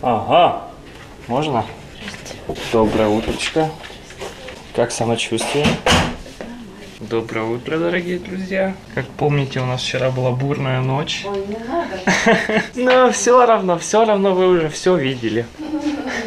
Ага. Можно? Доброе утречко. Как самочувствие? Доброе утро, дорогие друзья. Как помните, у нас вчера была бурная ночь. Ой, не надо. Но все равно, все равно вы уже все видели.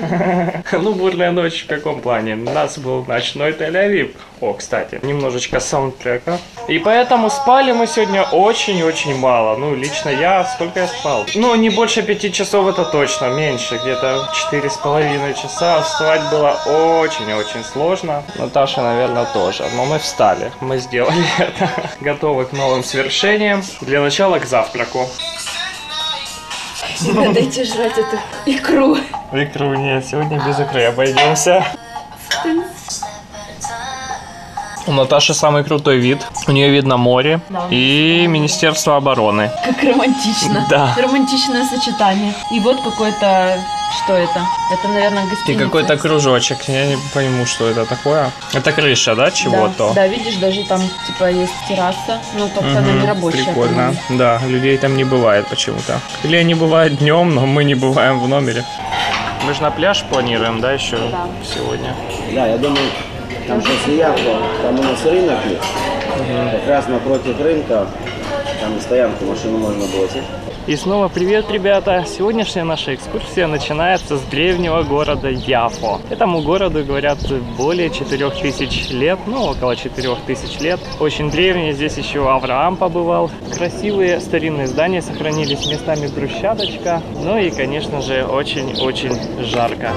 Ну, бурная ночь в каком плане? У нас был ночной Тель-Авив. О, кстати, немножечко саундтрека. И поэтому спали мы сегодня очень-очень мало. Ну, лично я, сколько я спал? Ну, не больше пяти часов это точно, меньше, где-то четыре с половиной часа. Вставать было очень-очень сложно. Наташа, наверное, тоже. Но мы встали, мы сделали это. Готовы к новым свершениям. Для начала к завтраку. Дайте жрать эту икру. Икру нет, сегодня без икры обойдемся. У Наташи самый крутой вид. У нее видно море Да. и Министерство обороны. Как романтично. Да. Романтичное сочетание. И вот какой-то... Что это? Это, наверное, И гостиница. какой-то кружочек. Я не пойму, что это такое. Это крыша, да, чего-то? Да, да, видишь, даже там, типа, есть терраса. Ну, только она Мгм, не рабочая. Прикольно. Да, людей там не бывает почему-то. Или они бывают днем, но мы не бываем в номере. Мы же на пляж планируем, да, еще Да. сегодня? Да, я думаю, там после Яхо, там у нас рынок есть. Как раз напротив рынка, там стоянку машину можно бросить. И снова привет, ребята! Сегодняшняя наша экскурсия начинается с древнего города Яфо. Этому городу, говорят, более 4000 лет, ну, около 4000 лет. Очень древний, здесь еще Авраам побывал. Красивые старинные здания сохранились, местами брусчаточка. Ну и, конечно же, очень-очень жарко.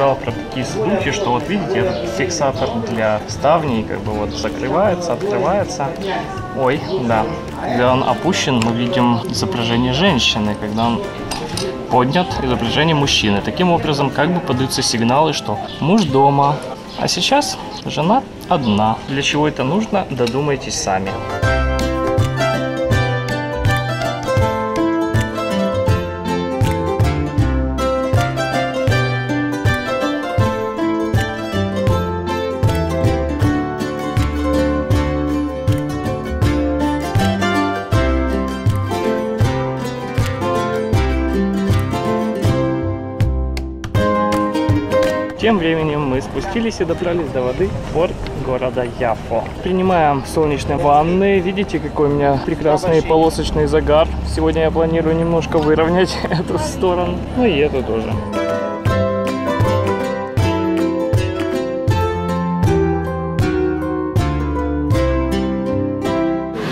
Нам рассказал про такие слухи, что вот видите, этот фиксатор для ставней как бы вот закрывается, открывается. Ой, да. Когда он опущен, мы видим изображение женщины, когда он поднят изображение мужчины. Таким образом, как бы подаются сигналы, что муж дома, а сейчас жена одна. Для чего это нужно, додумайтесь сами. Тем временем мы спустились и добрались до воды порт города Яфо. Принимаем солнечные ванны. Видите, какой у меня прекрасный полосочный загар. Сегодня я планирую немножко выровнять эту сторону. Ну и эту тоже.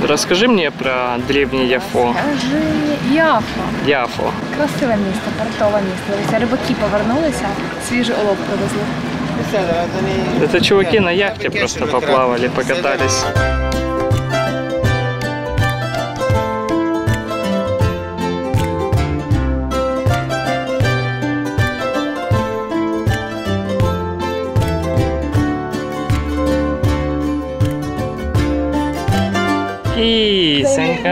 Расскажи мне про древнее Яфо. Скажи, Яфа. Яфо. Красиве місто, портове місто. Рибаки повернулися, свіжий олов привезли. Это чуваки на яхте просто поплавали, покатались.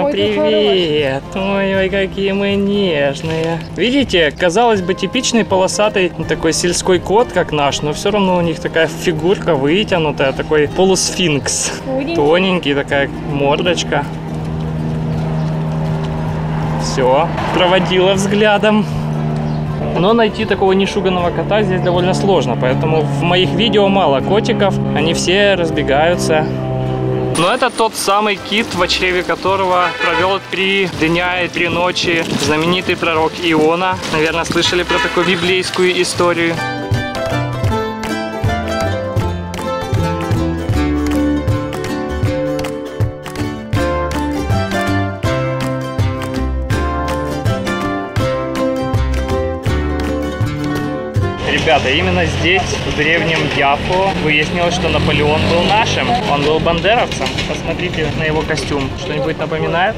Ой, ты привет! Ой-ой, какие мы нежные. Видите, казалось бы, типичный полосатый такой сельской кот, как наш, но все равно у них такая фигурка вытянутая, такой полусфинкс. Тоненький, такая мордочка. Все, проводила взглядом. Но найти такого нешуганного кота здесь довольно сложно, поэтому в моих видео мало котиков, они все разбегаются. Но это тот самый кит, в чреве которого провел три дня и три ночи знаменитый пророк Иона. Наверное, слышали про такую библейскую историю. Ребята, именно здесь, в древнем Яфу, выяснилось, что Наполеон был нашим. Он был бандеровцем. Посмотрите на его костюм. Что-нибудь напоминает?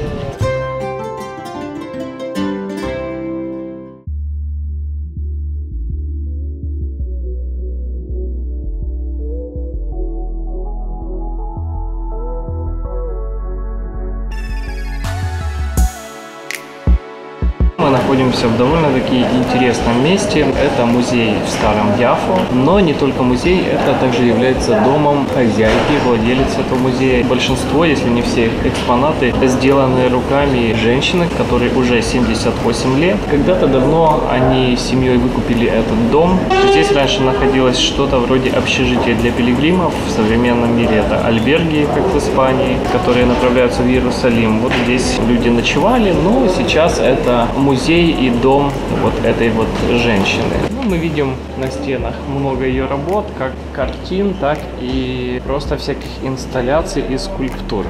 Находимся в довольно-таки интересном месте. Это музей в Старом Яфу. Но не только музей, это также является домом хозяйки, владелицы этого музея. Большинство, если не все экспонаты, сделаны руками женщины, которой уже 78 лет. Когда-то давно они с семьей выкупили этот дом. Здесь раньше находилось что-то вроде общежития для пилигримов. В современном мире это альберги, как в Испании, которые направляются в Иерусалим. Вот здесь люди ночевали, но сейчас это музей и дом вот этой вот женщины. Ну, мы видим на стенах много ее работ, как картин, так и просто всяких инсталляций и скульптур.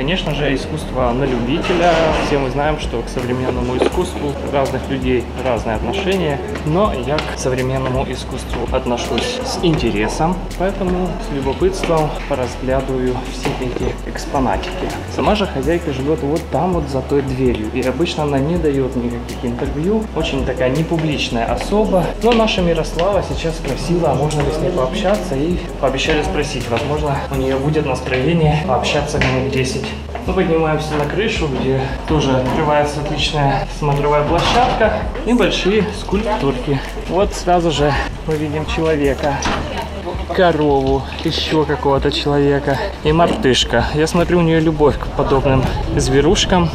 Конечно же, искусство на любителя. Все мы знаем, что к современному искусству разных людей разные отношения, но я к современному искусству отношусь с интересом, поэтому с любопытством поразглядываю все эти экспонатики. Сама же хозяйка живет вот там вот за той дверью, и обычно она не дает никаких интервью, очень такая непубличная особа, но наша Мирослава сейчас спросила, а можно ли с ней пообщаться, и пообещали спросить, возможно, у нее будет настроение пообщаться минут 10 мы поднимаемся на крышу, где тоже открывается отличная смотровая площадка и большие скульптурки. Вот сразу же мы видим человека, корову, еще какого-то человека и мартышка. Я смотрю, у нее любовь к подобным зверушкам.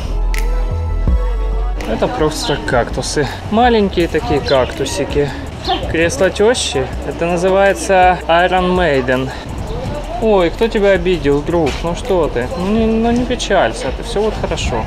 Это просто кактусы. Маленькие такие кактусики. Кресло тещи. Это называется Iron Maiden. Ой, кто тебя обидел, друг? Ну что ты? Ну не, ну не печалься, это все вот хорошо.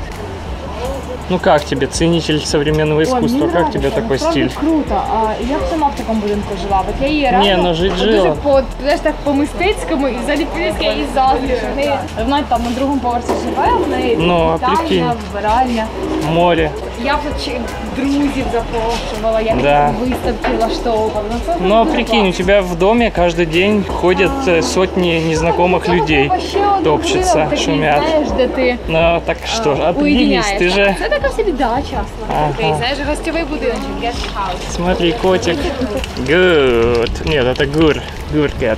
Ну как тебе, ценитель современного искусства, Ой, как мені тебе нравится, такой насправді стиль? круто. А я б сама в такому будинку жила. От я її реально Ні, ну, жить от жила. дуже по знаєш, так по мистецькому і заліпільське і заздріш. В неї вона там на другому поверсі живе, в неї Ну, а вітальня, прикинь. вбиральня. Море. Я б тут ще друзів запрошувала, я Да. виставки влаштовувала. Ну, це Ну а дуже прикинь, у класно. тебя в доме каждый день ходят э, сотни незнакомых людей, Ще один топчутся, будинок такий, шумят. Знаєш, де ти Ну так что ж, определись, уєдиняєшся. ты же... Це така собі дача. Ага. Такий, знаєш, гостьовий будиночок, guest house. Смотри, котик. Good. Нет, это гур. Гур cat.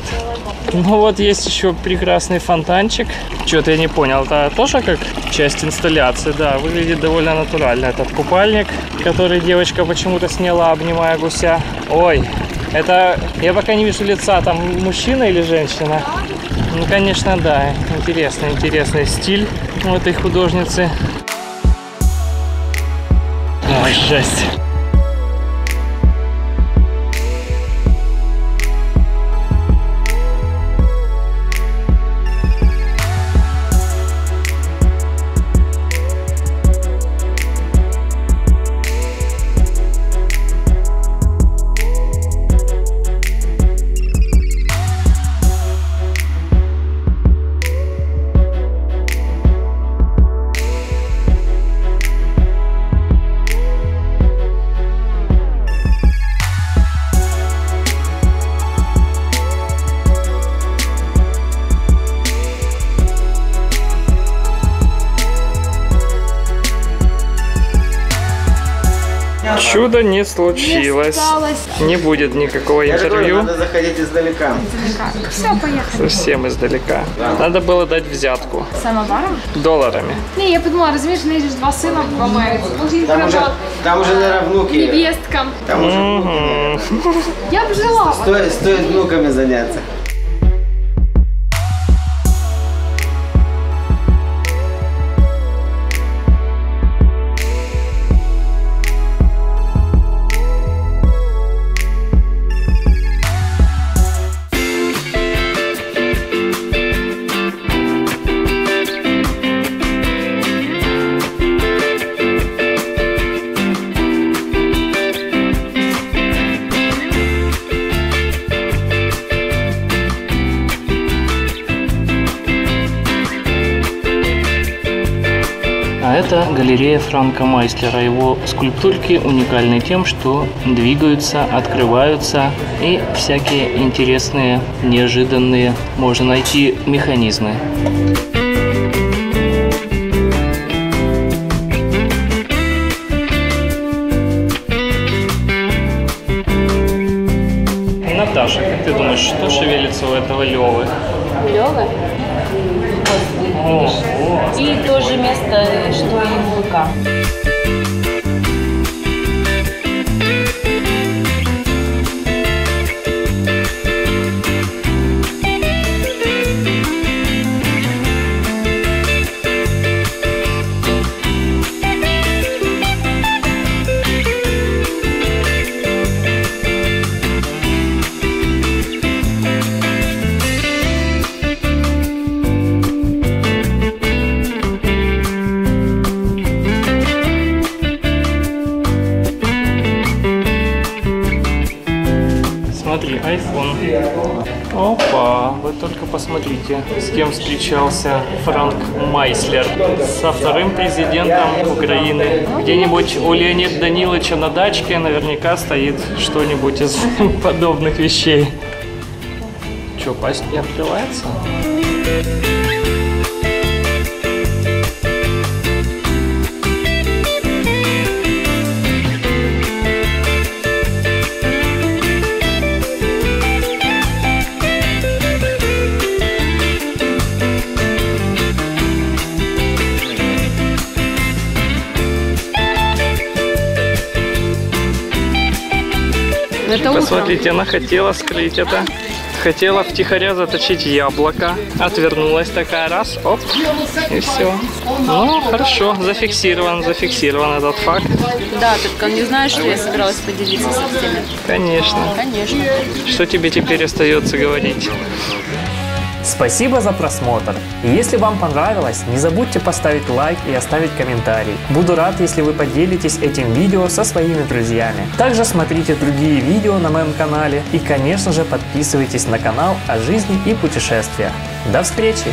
Ну вот есть еще прекрасный фонтанчик. Что-то я не понял. Это тоже как часть инсталляции, да. Выглядит довольно натурально. Этот купальник, который девочка почему-то сняла, обнимая гуся. Ой, это... Я пока не вижу лица, там мужчина или женщина? Ну, конечно, да. Интересный, интересный стиль у этой художницы. Ой, жесть. Чудо не случилось. Не будет никакого Я же говорю, интервью. надо заходить издалека. Все, поїхали. Совсем издалека. Надо было дать взятку. Самоваром? Долларами. Ні, я подумала, розумієш, в неї ж два сина в Америці. Може, їй Там уже, треба там уже, наверное, внуки. невесткам. Там уже внуки, наверное. Я б жила. Стоит, стоит внуками заняться. Галерея Франка Майслера. Его скульптурки уникальны тем, что двигаются, открываются и всякие интересные, неожиданные можно найти механизмы. Наташа, как ты думаешь, что шевелится у этого Левы? Лёва. И то же место, что и у Опа, вы только посмотрите, с кем встречался Франк Майслер. Со вторым президентом Украины. Где-нибудь у Леонида Даниловича на дачке наверняка стоит что-нибудь из подобных вещей. Че, пасть не открывается? Это утром. Посмотрите, она хотела скрыть это. Хотела втихаря заточить яблоко. Отвернулась такая раз, оп, и все. Ну, хорошо, зафиксирован, зафиксирован этот факт. Да, только не знает, что я собиралась поделиться со всеми. Конечно. Конечно. Что тебе теперь остается говорить? Спасибо за просмотр. Если вам понравилось, не забудьте поставить лайк и оставить комментарий. Буду рад, если вы поделитесь этим видео со своими друзьями. Также смотрите другие видео на моем канале и, конечно же, подписывайтесь на канал о жизни и путешествиях. До встречи!